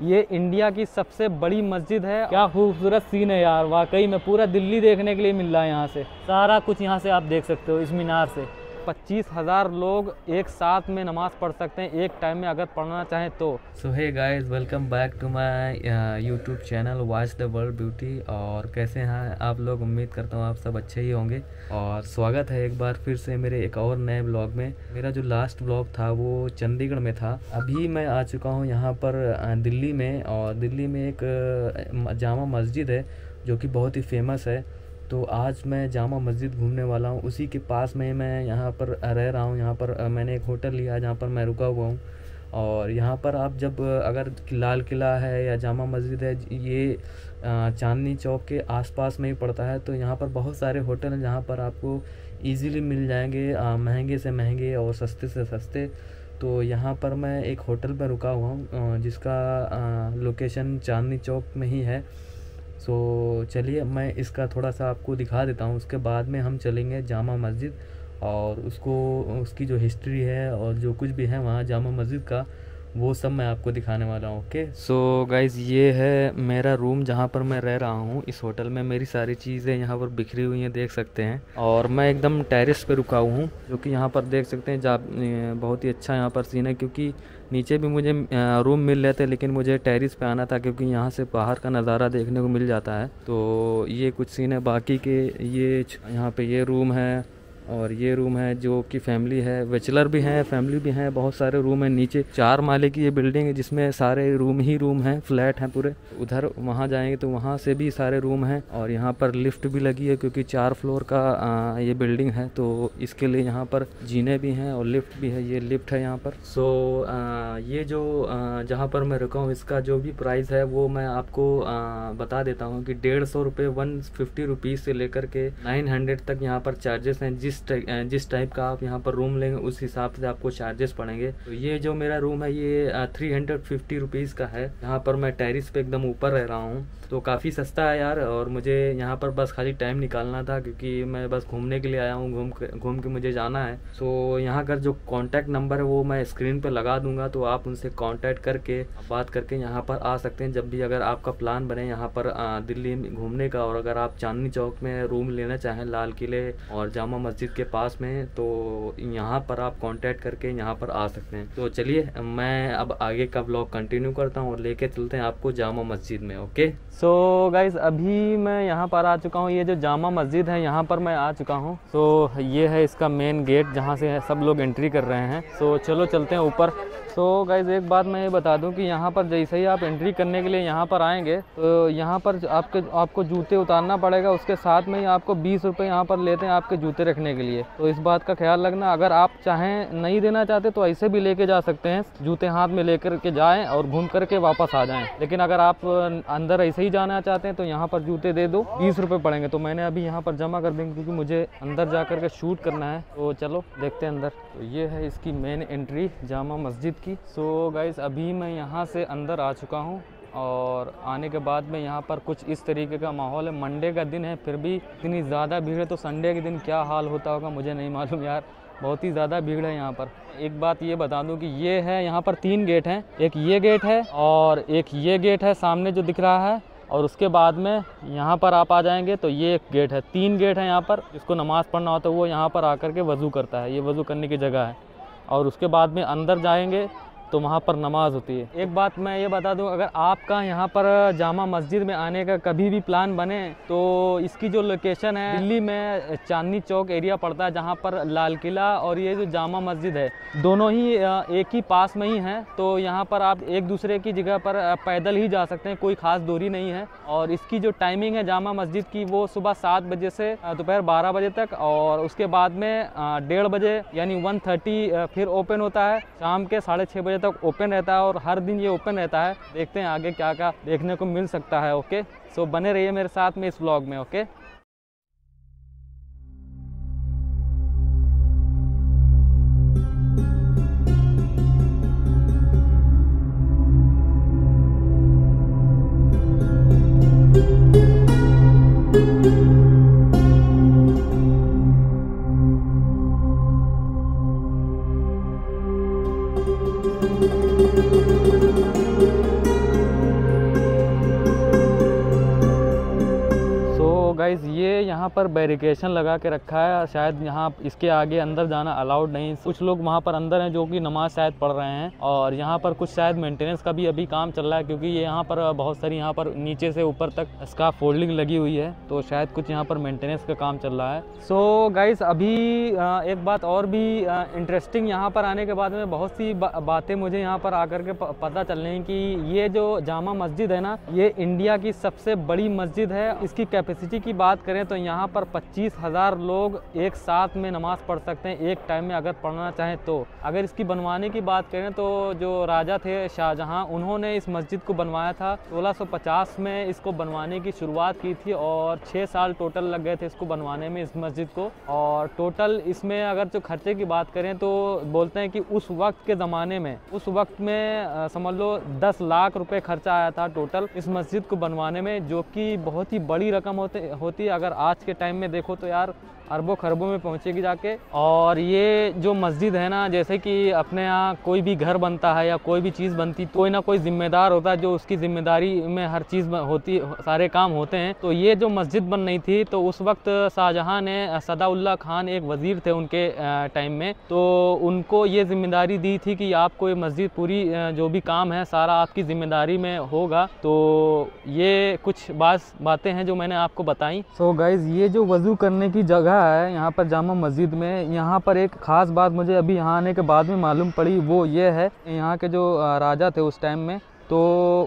ये इंडिया की सबसे बड़ी मस्जिद है। क्या खूबसूरत सीन है यार, वाकई में पूरा दिल्ली देखने के लिए मिल रहा है यहाँ से। सारा कुछ यहाँ से आप देख सकते हो इस मीनार से। पच्चीस हज़ार लोग एक साथ में नमाज़ पढ़ सकते हैं, एक टाइम में अगर पढ़ना चाहें तो। So hey guys welcome back to my YouTube channel watch the world beauty और कैसे हैं आप लोग? उम्मीद करता हूँ आप सब अच्छे ही होंगे। और स्वागत है एक बार फिर से मेरे एक और नए ब्लॉग में। मेरा जो लास्ट ब्लॉग था, वो चंडीगढ़ में था। अभी मैं आ चुका हूँ यहाँ पर दिल्ली में। और दिल्ली में एक जामा मस्जिद है, जो कि बहुत ही फ़ेमस है। तो आज मैं जामा मस्जिद घूमने वाला हूँ। उसी के पास में मैं यहाँ पर रह रहा हूँ। यहाँ पर मैंने एक होटल लिया जहाँ पर मैं रुका हुआ हूँ। और यहाँ पर आप जब, अगर लाल किला है या जामा मस्जिद है, ये चांदनी चौक के आसपास में ही पड़ता है। तो यहाँ पर बहुत सारे होटल हैं जहाँ पर आपको इजीली मिल जाएँगे महँगे से महँगे और सस्ते से सस्ते। तो यहाँ पर मैं एक होटल पर रुका हुआ हूँ जिसका लोकेशन चांदनी चौक में ही है। सो चलिए, मैं इसका थोड़ा सा आपको दिखा देता हूँ। उसके बाद में हम चलेंगे जामा मस्जिद और उसको, उसकी जो हिस्ट्री है और जो कुछ भी है वहाँ जामा मस्जिद का वो सब मैं आपको दिखाने वाला हूँ ओके सो गाइज़ ये है मेरा रूम जहाँ पर मैं रह रहा हूँ। इस होटल में मेरी सारी चीज़ें यहाँ पर बिखरी हुई हैं, देख सकते हैं। और मैं एकदम टेरेस पे रुका हुआ हूँ, जो कि यहाँ पर देख सकते हैं जा बहुत ही अच्छा यहाँ पर सीन है, क्योंकि नीचे भी मुझे रूम मिल रहे थे, लेकिन मुझे टेरिस पे आना था, क्योंकि यहाँ से बाहर का नज़ारा देखने को मिल जाता है। तो ये कुछ सीन है, बाकी के ये यहाँ पे ये रूम है और ये रूम है जो कि फैमिली है बैचलर भी हैं फैमिली भी हैं बहुत सारे रूम हैं नीचे चार माले की ये बिल्डिंग है जिसमें सारे रूम ही रूम हैं फ्लैट हैं पूरे। उधर वहाँ जाएँगे तो वहाँ से भी सारे रूम हैं और यहाँ पर लिफ्ट भी लगी है क्योंकि चार फ्लोर का आ, ये बिल्डिंग है तो इसके लिए यहाँ पर जीने भी हैं और लिफ्ट भी है ये लिफ्ट है यहाँ पर। सो ये जो जहाँ पर मैं रुका हूँ इसका जो भी प्राइस है वो मैं आपको आ, बता देता हूँ कि डेढ़ सौ रुपये वन फिफ्टी रुपीज़ से लेकर के नाइन हंड्रेड तक यहाँ पर चार्जेस हैं जिस जिस टाइप का आप यहाँ पर रूम लेंगे, उस हिसाब से आपको चार्जेस पड़ेंगे। तो ये जो मेरा रूम है, ये थ्री हंड्रेड फिफ्टी रुपीज़ का है। यहाँ पर मैं टेरिस पे एकदम ऊपर रह रहा हूँ। तो काफ़ी सस्ता है यार, और मुझे यहाँ पर बस खाली टाइम निकालना था, क्योंकि मैं बस घूमने के लिए आया हूँ, घूम के घूम के मुझे जाना है। सो यहाँ का जो कॉन्टैक्ट नंबर है, वो मैं स्क्रीन पर लगा दूँगा तो आप उनसे कॉन्टैक्ट करके बात करके यहाँ पर आ सकते हैं। जब भी अगर आपका प्लान बने यहाँ पर दिल्ली घूमने का, और अगर आप चांदनी चौक में रूम लेना चाहें, लाल किले और जामा मस्जिद के पास में तो यहाँ पर आप कांटेक्ट करके यहाँ पर आ सकते हैं। तो चलिए मैं अब आगे का ब्लॉग कंटिन्यू करता हूँ और लेके चलते हैं आपको जामा मस्जिद में ओके सो so, गाइज़ अभी मैं यहाँ पर आ चुका हूँ। ये जो जामा मस्जिद है यहाँ पर मैं आ चुका हूँ। सो ये है इसका मेन गेट जहाँ से सब लोग एंट्री कर रहे हैं। सो चलो चलते हैं ऊपर। सो गाइज़ एक बात मैं ये बता दूँ कि यहाँ पर जैसे ही आप एंट्री करने के लिए यहाँ पर आएँगे तो यहाँ पर आपके आपको जूते उतारना पड़ेगा। उसके साथ में ही आपको बीस रुपये यहाँ पर लेते हैं आपके जूते रखने के लिए। तो इस बात का ख्याल रखना, अगर आप चाहें नहीं देना चाहते तो ऐसे भी लेके जा सकते हैं, जूते हाथ में लेकर के जाएँ और घूम करके वापस आ जाएँ। लेकिन अगर आप अंदर ऐसे ही जाना चाहते हैं तो यहाँ पर जूते दे दो, बीस रुपये पड़ेंगे। तो मैंने अभी यहाँ पर जमा कर देंगे क्योंकि मुझे अंदर जा कर के शूट करना है। तो चलो, देखते हैं अंदर। तो ये है इसकी मेन एंट्री जामा मस्जिद की। सो गाइस अभी मैं यहाँ से अंदर आ चुका हूँ। और आने के बाद में यहाँ पर कुछ इस तरीके का माहौल है। मंडे का दिन है, फिर भी इतनी ज़्यादा भीड़ है तो संडे के दिन क्या हाल होता होगा मुझे नहीं मालूम यार। बहुत ही ज़्यादा भीड़ है यहाँ पर। एक बात ये बता दूँ कि ये है, यहाँ पर तीन गेट हैं। एक ये गेट है और एक ये गेट है सामने जो दिख रहा है और उसके बाद में यहाँ पर आप आ जाएँगे तो ये एक गेट है। तीन गेट है यहाँ पर। जिसको नमाज़ पढ़ना होता है, वो यहाँ पर आकर के वज़ू करता है। ये वज़ू करने की जगह है। और उसके बाद में अंदर जाएँगे तो वहाँ पर नमाज़ होती है। एक बात मैं ये बता दूँ, अगर आपका यहाँ पर जामा मस्जिद में आने का कभी भी प्लान बने तो इसकी जो लोकेशन है, दिल्ली में चांदनी चौक एरिया पड़ता है, जहाँ पर लाल किला और ये जो जामा मस्जिद है, दोनों ही एक ही पास में ही हैं तो यहाँ पर आप एक दूसरे की जगह पर पैदल ही जा सकते हैं, कोई ख़ास दूरी नहीं है। और इसकी जो टाइमिंग है जामा मस्जिद की, वो सुबह सात बजे से दोपहर बारह बजे तक और उसके बाद में डेढ़ बजे, यानी वन थर्टी फिर ओपन होता है, शाम के साढ़े छः बजे तक ओपन रहता है और हर दिन ये ओपन रहता है। देखते हैं आगे क्या क्या देखने को मिल सकता है ओके सो बने रहिए मेरे साथ में इस ब्लॉग में ओके पर बैरिकेशन लगा के रखा है। शायद यहाँ इसके आगे अंदर जाना अलाउड नहीं। कुछ लोग वहाँ पर अंदर हैं जो कि नमाज़ शायद पढ़ रहे हैं और यहाँ पर कुछ शायद मेंटेनेंस का भी अभी काम चल रहा है क्योंकि ये यहाँ पर बहुत सारी यहाँ पर नीचे से ऊपर तक इसका फोल्डिंग लगी हुई है। तो शायद कुछ यहाँ पर मेंटेनेंस का काम चल रहा है। सो so, गाइस अभी एक बात और भी इंटरेस्टिंग यहाँ पर आने के बाद में बहुत सी बा, बातें मुझे यहाँ पर आकर के पता चल रही कि ये जो जामा मस्जिद है ना ये इंडिया की सबसे बड़ी मस्जिद है। इसकी कैपेसिटी की बात करें तो यहाँ पर पच्चीस हज़ार लोग एक साथ में नमाज़ पढ़ सकते हैं, एक टाइम में अगर पढ़ना चाहें तो। अगर इसकी बनवाने की बात करें तो जो राजा थे शाहजहां, उन्होंने इस मस्जिद को बनवाया था। 1650 में इसको बनवाने की शुरुआत की थी और छः साल टोटल लग गए थे इसको बनवाने में, इस मस्जिद को। और टोटल इसमें अगर जो खर्चे की बात करें तो बोलते हैं कि उस वक्त के ज़माने में, उस वक्त में समझ लो दस लाख रुपये खर्चा आया था टोटल इस मस्जिद को बनवाने में, जो कि बहुत ही बड़ी रकम होते, होती है। अगर आज के टाइम में देखो तो यार अरबों खरबों में पहुँचेगी जाके। और ये जो मस्जिद है ना, जैसे कि अपने यहाँ कोई भी घर बनता है या कोई भी चीज़ बनती, कोई ना कोई जिम्मेदार होता है जो उसकी ज़िम्मेदारी में हर चीज़ होती, सारे काम होते हैं। तो ये जो मस्जिद बन रही थी तो उस वक्त शाहजहाँ ने, सदाउल्ला खान एक वज़ीर थे उनके टाइम में। तो उनको ये ज़िम्मेदारी दी थी कि आपको ये मस्जिद पूरी जो भी काम है, सारा आपकी ज़िम्मेदारी में होगा। तो ये कुछ बात, बातें हैं जो मैंने आपको बताई। सो गाइज़ ये जो वज़ू करने की जगह है, यहाँ पर जामा मस्जिद में, यहाँ पर एक ख़ास बात मुझे अभी यहाँ आने के बाद में मालूम पड़ी, वो ये है, यहाँ के जो राजा थे उस टाइम में तो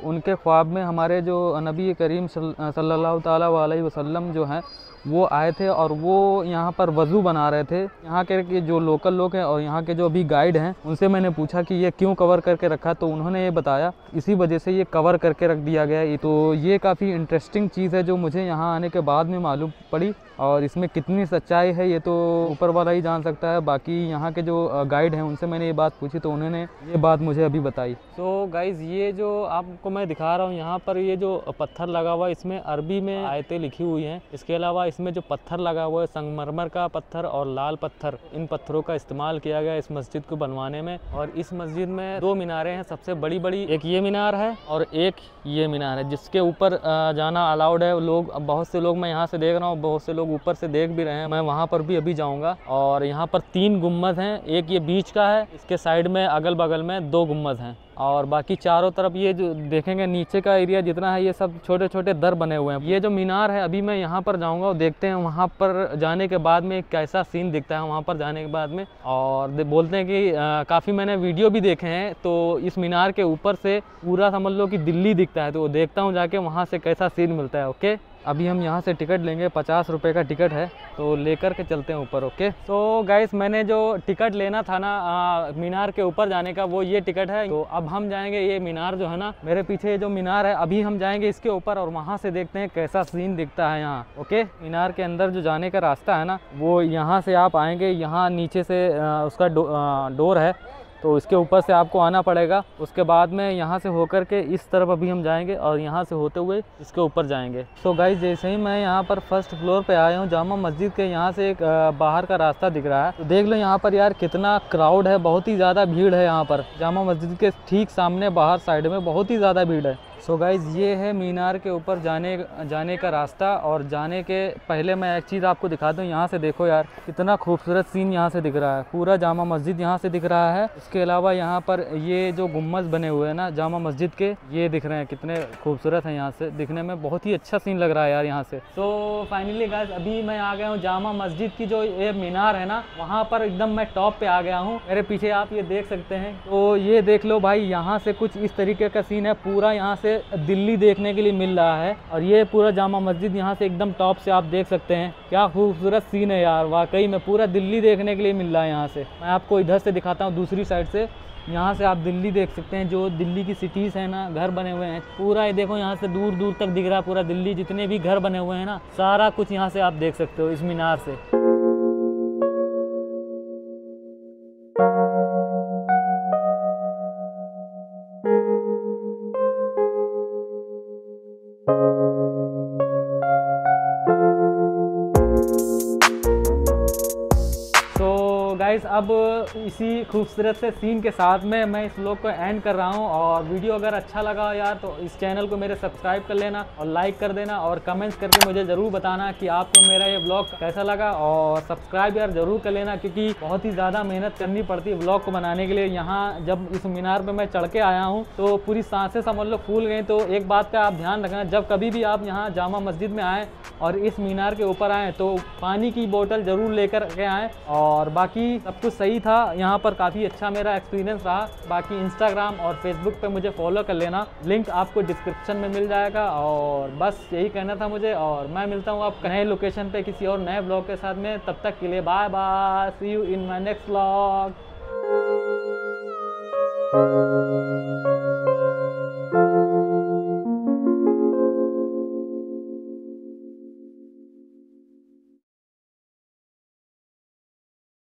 उनके ख्वाब में हमारे जो नबी करीम सल्लल्लाहु अलैहि वसल्लम जो हैं, वो आए थे और वो यहाँ पर वज़ू बना रहे थे। यहाँ के जो लोकल लोग हैं और यहाँ के जो अभी गाइड हैं, उनसे मैंने पूछा कि ये क्यों कवर करके रखा? तो उन्होंने ये बताया, इसी वजह से ये कवर करके रख दिया गया। तो ये काफ़ी इंटरेस्टिंग चीज़ है जो मुझे यहाँ आने के बाद में मालूम पड़ी। और इसमें कितनी सच्चाई है ये तो ऊपर वाला ही जान सकता है। बाकी यहाँ के जो गाइड हैं, उनसे मैंने ये बात पूछी तो उन्होंने ये बात मुझे अभी बताई। तो गाइज़ ये जो आपको मैं दिखा रहा हूँ, यहाँ पर ये जो पत्थर लगा हुआ है, इसमें अरबी में आयतें लिखी हुई हैं। इसके अलावा इसमें जो पत्थर लगा हुआ है, संगमरमर का पत्थर और लाल पत्थर, इन पत्थरों का इस्तेमाल किया गया इस मस्जिद को बनवाने में। और इस मस्जिद में दो मीनारें हैं, सबसे बड़ी बड़ी एक ये मीनार है और एक ये मीनार है, जिसके ऊपर जाना अलाउड है। लोग, बहुत से लोग मैं यहाँ से देख रहा हूँ, बहुत से लोग ऊपर से देख भी रहे हैं। मैं वहाँ पर भी अभी जाऊँगा और यहाँ पर तीन गुम्मद हैं। एक ये बीच का है, इसके साइड में अगल बगल में दो गुम्मद हैं। और बाकी चारों तरफ़ ये जो देखेंगे, नीचे का एरिया जितना है, ये सब छोटे छोटे दर बने हुए हैं। ये जो मीनार है, अभी मैं यहाँ पर जाऊँगा और देखते हैं वहाँ पर जाने के बाद में कैसा सीन दिखता है वहाँ पर जाने के बाद में। और बोलते हैं कि काफ़ी मैंने वीडियो भी देखे हैं तो इस मीनार के ऊपर से पूरा समझ लो कि दिल्ली दिखता है। तो देखता हूँ जाके वहाँ से कैसा सीन मिलता है ओके अभी हम यहाँ से टिकट लेंगे पचास रुपये का टिकट है तो लेकर के चलते हैं ऊपर ओके तो गाइस मैंने जो टिकट लेना था ना आ, मीनार के ऊपर जाने का वो ये टिकट है। तो अब हम जाएँगे ये मीनार जो है ना मेरे पीछे जो मीनार है अभी हम जाएँगे इसके ऊपर और वहाँ से देखते हैं कैसा सीन दिखता है यहाँ ओके मीनार के अंदर जो जाने का रास्ता है ना वो यहाँ से आप आएँगे यहाँ नीचे से आ, उसका डोर है तो इसके ऊपर से आपको आना पड़ेगा। उसके बाद में यहाँ से होकर के इस तरफ़ अभी हम जाएँगे और यहाँ से होते हुए इसके ऊपर जाएँगे। तो so गाइज़ जैसे ही मैं यहाँ पर फ़र्स्ट फ्लोर पे आया हूँ, जामा मस्जिद के यहाँ से एक बाहर का रास्ता दिख रहा है तो देख लो यहाँ पर यार कितना क्राउड है, बहुत ही ज़्यादा भीड़ है यहाँ पर। जामा मस्जिद के ठीक सामने बाहर साइड में बहुत ही ज़्यादा भीड़ है। सो so गाइज़ ये है मीनार के ऊपर जाने जाने का रास्ता और जाने के पहले मैं एक चीज़ आपको दिखा दूँ। यहाँ से देखो यार कितना खूबसूरत सीन यहाँ से दिख रहा है। पूरा जामा मस्जिद यहाँ से दिख रहा है। उसके अलावा यहाँ पर ये जो गुम्मज बने हुए हैं ना, जामा मस्जिद के, ये दिख रहे हैं। कितने खूबसूरत हैं यहाँ से। दिखने में बहुत ही अच्छा सीन लग रहा है यार यहाँ से। तो फाइनली गाइज़ अभी मैं आ गया हूँ जामा मस्जिद की जो ये मीनार है ना, वहाँ पर एकदम मैं टॉप पे आ गया हूँ। मेरे पीछे आप ये देख सकते हैं। तो ये देख लो भाई, यहाँ से कुछ इस तरीके का सीन है। पूरा यहाँ से दिल्ली देखने के लिए मिल रहा है और ये पूरा जामा मस्जिद यहाँ से एकदम टॉप से आप देख सकते हैं। क्या खूबसूरत सीन है यार, वाकई में पूरा दिल्ली देखने के लिए मिल रहा है यहाँ से। मैं आपको इधर से दिखाता हूँ, दूसरी साइड से। यहाँ से आप दिल्ली देख सकते हैं, जो दिल्ली की सिटीज़ है ना, घर बने हुए हैं। पूरा ये देखो, यहाँ से दूर दूर तक दिख रहा है पूरा दिल्ली। जितने भी घर बने हुए हैं ना, सारा कुछ यहाँ से आप देख सकते हो इस मीनार से। गाइस अब इसी खूबसूरत से सीन के साथ में मैं इस व्लॉग को एंड कर रहा हूँ और वीडियो अगर अच्छा लगा यार तो इस चैनल को मेरे सब्सक्राइब कर लेना और लाइक कर देना और कमेंट्स करके मुझे ज़रूर बताना कि आपको मेरा ये ब्लॉग कैसा लगा और सब्सक्राइब यार ज़रूर कर लेना क्योंकि बहुत ही ज़्यादा मेहनत करनी पड़ती है ब्लॉग को बनाने के लिए। यहाँ जब इस मीनार पर मैं चढ़ के आया हूँ तो पूरी साँसें समझ लो फूल गई। तो एक बात का आप ध्यान रखना, जब कभी भी आप यहाँ जामा मस्जिद में आएँ और इस मीनार के ऊपर आएँ तो पानी की बोतल ज़रूर लेकर के आएँ और बाकी सब कुछ सही था। यहाँ पर काफ़ी अच्छा मेरा एक्सपीरियंस रहा। बाकी इंस्टाग्राम और फेसबुक पे मुझे फॉलो कर लेना। लिंक आपको डिस्क्रिप्शन में मिल जाएगा और बस यही कहना था मुझे और मैं मिलता हूँ आप नए लोकेशन पे किसी और नए ब्लॉग के साथ में। तब तक के लिए bye bye see you in my next blog